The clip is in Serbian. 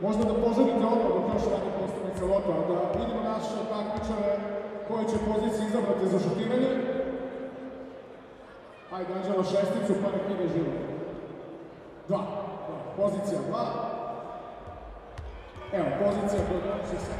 možda da poželite odmah do prošlanje postavnice lota, da vidimo naše takmičare koje će pozicije izabrati za šutiranje. Ajde, Anđelo, šesticu, pa nek ide živo. Dva. Pozicija dva. Evo, pozicija koja donosi sve.